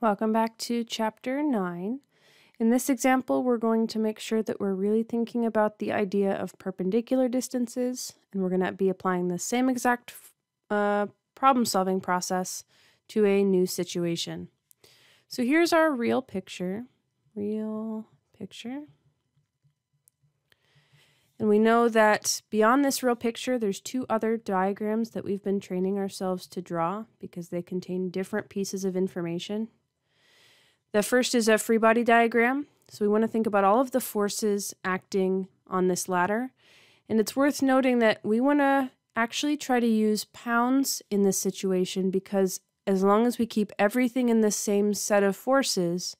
Welcome back to chapter 9. In this example, we're going to make sure that we're really thinking about the idea of perpendicular distances, and we're going to be applying the same exact uh, problem solving process to a new situation. So here's our real picture. Real picture. And we know that beyond this real picture, there's two other diagrams that we've been training ourselves to draw because they contain different pieces of information. The first is a free body diagram. So we want to think about all of the forces acting on this ladder. And it's worth noting that we want to actually try to use pounds in this situation because as long as we keep everything in the same set of forces,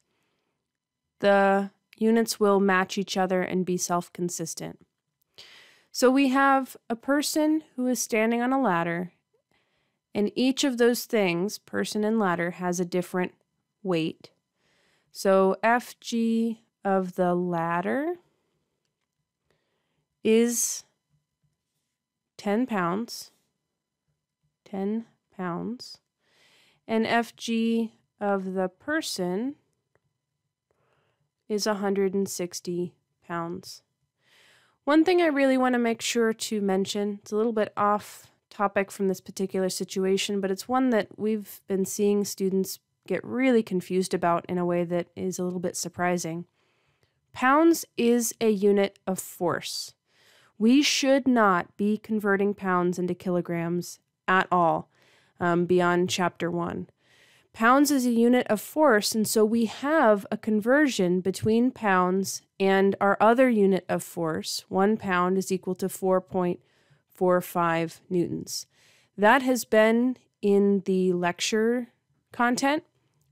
the units will match each other and be self consistent. So we have a person who is standing on a ladder, and each of those things, person and ladder, has a different weight. So FG of the ladder is 10 pounds. 10 pounds. And FG of the person is 160 pounds. One thing I really want to make sure to mention, it's a little bit off topic from this particular situation, but it's one that we've been seeing students get really confused about in a way that is a little bit surprising. Pounds is a unit of force. We should not be converting pounds into kilograms at all um, beyond chapter one. Pounds is a unit of force, and so we have a conversion between pounds and our other unit of force. One pound is equal to 4.45 newtons. That has been in the lecture content,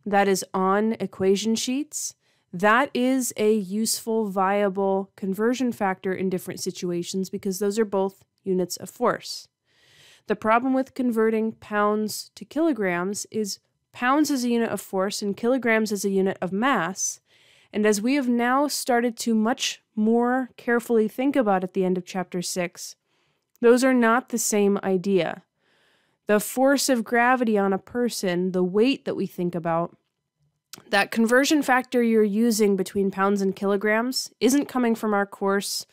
that is on equation sheets. That is a useful, viable conversion factor in different situations because those are both units of force. The problem with converting pounds to kilograms is pounds as a unit of force and kilograms as a unit of mass. And as we have now started to much more carefully think about at the end of chapter 6, those are not the same idea. The force of gravity on a person, the weight that we think about, that conversion factor you're using between pounds and kilograms isn't coming from our course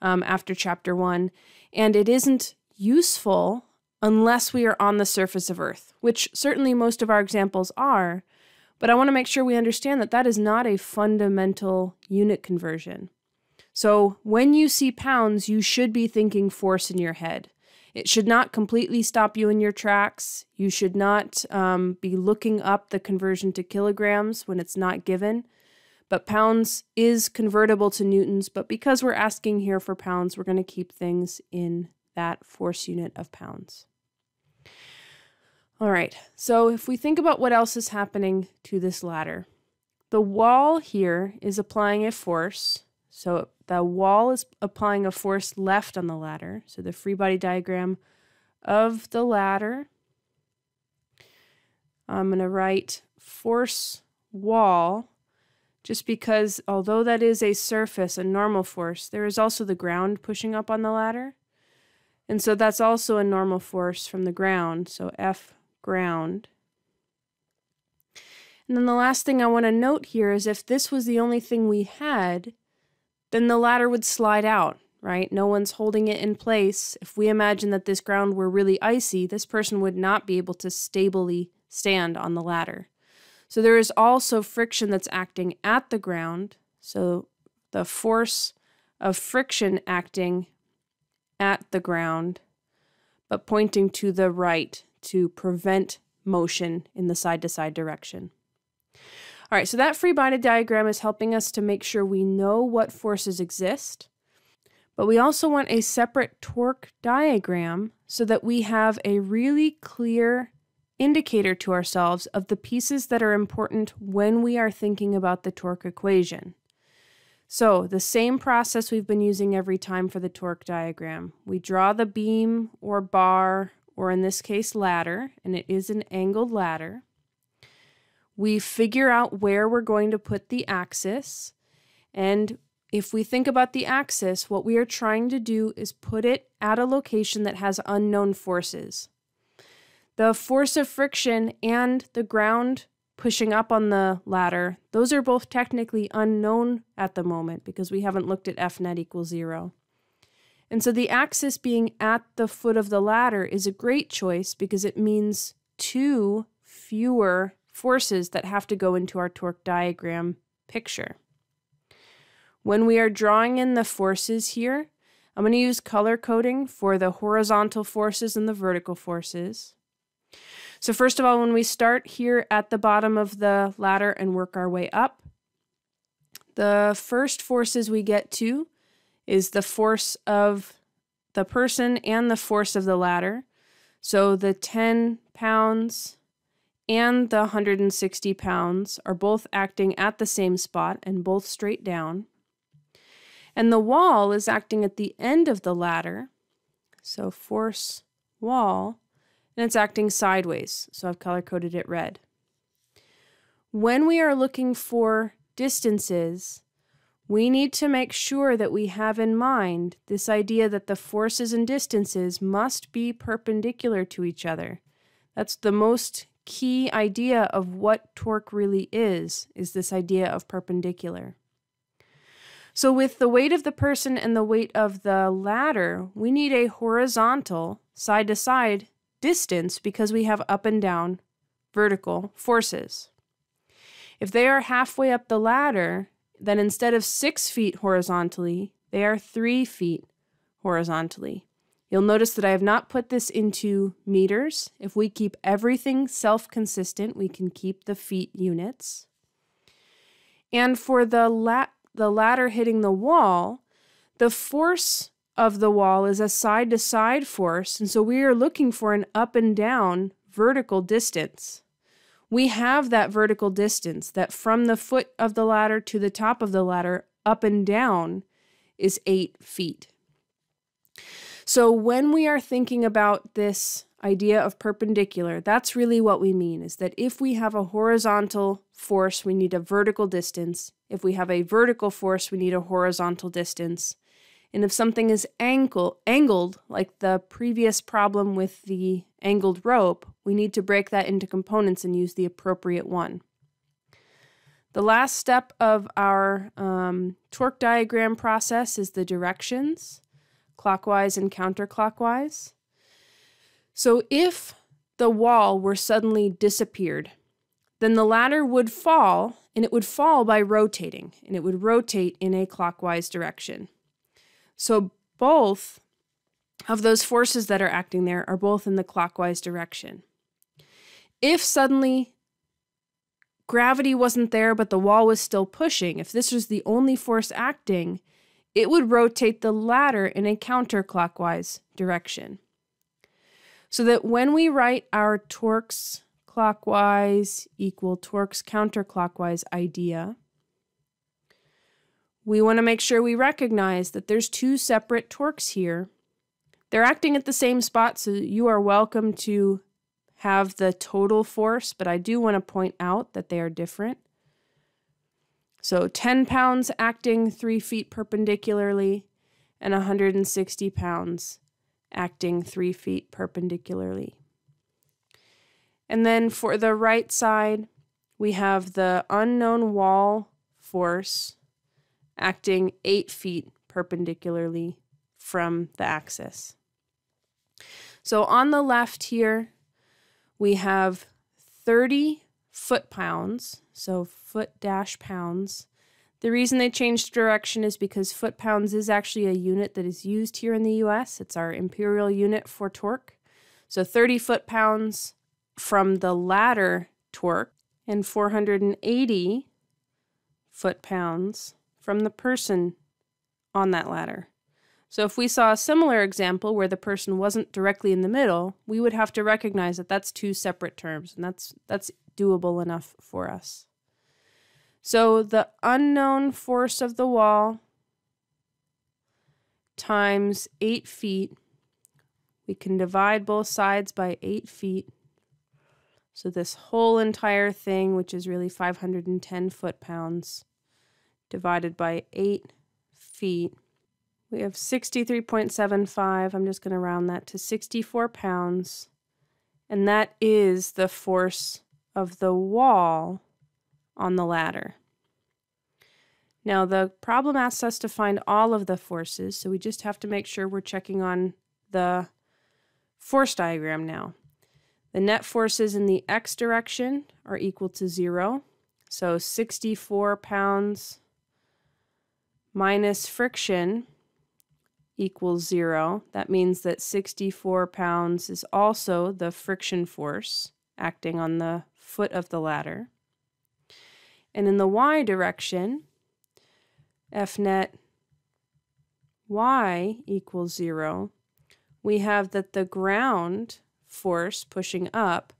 um, after chapter 1, and it isn't useful unless we are on the surface of Earth, which certainly most of our examples are. But I want to make sure we understand that that is not a fundamental unit conversion. So when you see pounds, you should be thinking force in your head. It should not completely stop you in your tracks. You should not um, be looking up the conversion to kilograms when it's not given. But pounds is convertible to newtons, but because we're asking here for pounds, we're going to keep things in that force unit of pounds. All right, so if we think about what else is happening to this ladder, the wall here is applying a force. So the wall is applying a force left on the ladder. So the free body diagram of the ladder. I'm going to write force wall just because although that is a surface, a normal force, there is also the ground pushing up on the ladder. And so that's also a normal force from the ground. So F ground. And then the last thing I want to note here is if this was the only thing we had, then the ladder would slide out, right? No one's holding it in place. If we imagine that this ground were really icy, this person would not be able to stably stand on the ladder. So there is also friction that's acting at the ground. So the force of friction acting at the ground, but pointing to the right to prevent motion in the side to side direction. All right, so that free body diagram is helping us to make sure we know what forces exist, but we also want a separate torque diagram so that we have a really clear indicator to ourselves of the pieces that are important when we are thinking about the torque equation. So, the same process we've been using every time for the torque diagram. We draw the beam or bar or in this case, ladder, and it is an angled ladder. We figure out where we're going to put the axis. And if we think about the axis, what we are trying to do is put it at a location that has unknown forces. The force of friction and the ground pushing up on the ladder, those are both technically unknown at the moment because we haven't looked at F net equals zero. And so the axis being at the foot of the ladder is a great choice because it means two fewer forces that have to go into our torque diagram picture. When we are drawing in the forces here, I'm going to use color coding for the horizontal forces and the vertical forces. So first of all, when we start here at the bottom of the ladder and work our way up, the first forces we get to is the force of the person and the force of the ladder. So the 10 pounds and the 160 pounds are both acting at the same spot and both straight down. And the wall is acting at the end of the ladder. So force wall and it's acting sideways, so I've color coded it red. When we are looking for distances, we need to make sure that we have in mind this idea that the forces and distances must be perpendicular to each other. That's the most key idea of what torque really is, is this idea of perpendicular. So with the weight of the person and the weight of the ladder, we need a horizontal, side to side distance because we have up and down vertical forces. If they are halfway up the ladder, then instead of six feet horizontally, they are three feet horizontally. You'll notice that I have not put this into meters. If we keep everything self-consistent, we can keep the feet units. And for the, the ladder hitting the wall, the force of the wall is a side to side force, and so we are looking for an up and down vertical distance. We have that vertical distance that from the foot of the ladder to the top of the ladder, up and down, is eight feet. So when we are thinking about this idea of perpendicular, that's really what we mean is that if we have a horizontal force, we need a vertical distance. If we have a vertical force, we need a horizontal distance. And if something is angle, angled, like the previous problem with the angled rope, we need to break that into components and use the appropriate one. The last step of our um, torque diagram process is the directions, clockwise and counterclockwise. So if the wall were suddenly disappeared, then the ladder would fall, and it would fall by rotating, and it would rotate in a clockwise direction. So both of those forces that are acting there are both in the clockwise direction. If suddenly gravity wasn't there, but the wall was still pushing, if this was the only force acting, it would rotate the ladder in a counterclockwise direction. So that when we write our torques clockwise equal torques counterclockwise idea, we want to make sure we recognize that there's two separate torques here. They're acting at the same spot, so you are welcome to have the total force, but I do want to point out that they are different. So 10 pounds acting 3 feet perpendicularly, and 160 pounds acting 3 feet perpendicularly. And then for the right side, we have the unknown wall force acting 8 feet perpendicularly from the axis. So on the left here, we have 30 foot pounds, so foot dash pounds. The reason they changed direction is because foot pounds is actually a unit that is used here in the US. It's our imperial unit for torque. So 30 foot pounds from the ladder torque and 480 foot pounds from the person on that ladder. So if we saw a similar example where the person wasn't directly in the middle, we would have to recognize that that's two separate terms, and that's that's doable enough for us. So the unknown force of the wall times 8 feet, we can divide both sides by 8 feet. So this whole entire thing, which is really 510 foot-pounds, divided by 8 feet. We have 63.75. I'm just going to round that to 64 pounds. And that is the force of the wall on the ladder. Now, the problem asks us to find all of the forces, so we just have to make sure we're checking on the force diagram now. The net forces in the x direction are equal to 0. So 64 pounds minus friction equals 0. That means that 64 pounds is also the friction force acting on the foot of the ladder. And in the y direction, F net y equals 0, we have that the ground force pushing up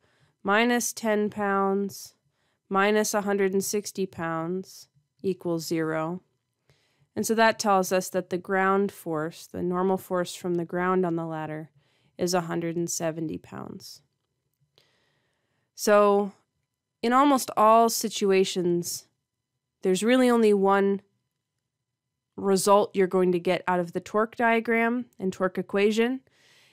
minus 10 pounds minus 160 pounds equals 0. And so that tells us that the ground force, the normal force from the ground on the ladder, is 170 pounds. So in almost all situations, there's really only one result you're going to get out of the torque diagram and torque equation.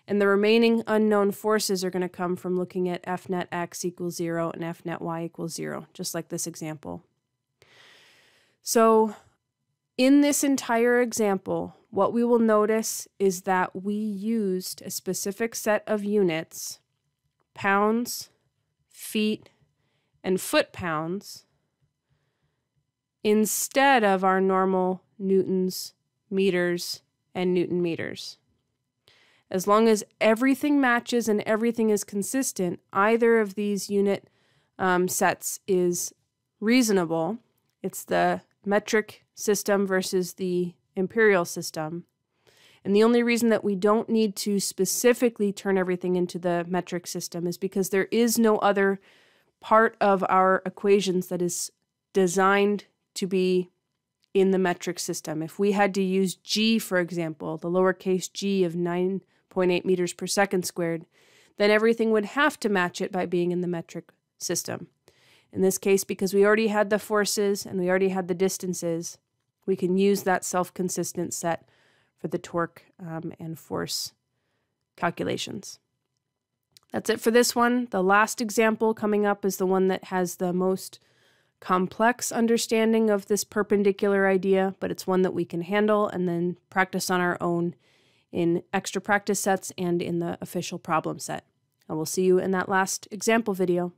And the remaining unknown forces are going to come from looking at F net x equals 0 and F net y equals 0, just like this example. So in this entire example, what we will notice is that we used a specific set of units, pounds, feet, and foot pounds, instead of our normal newtons, meters, and newton meters. As long as everything matches and everything is consistent, either of these unit um, sets is reasonable. It's the metric system versus the imperial system. And the only reason that we don't need to specifically turn everything into the metric system is because there is no other part of our equations that is designed to be in the metric system. If we had to use g, for example, the lowercase g of 9.8 meters per second squared, then everything would have to match it by being in the metric system. In this case, because we already had the forces and we already had the distances, we can use that self-consistent set for the torque um, and force calculations. That's it for this one. The last example coming up is the one that has the most complex understanding of this perpendicular idea, but it's one that we can handle and then practice on our own in extra practice sets and in the official problem set. And we'll see you in that last example video.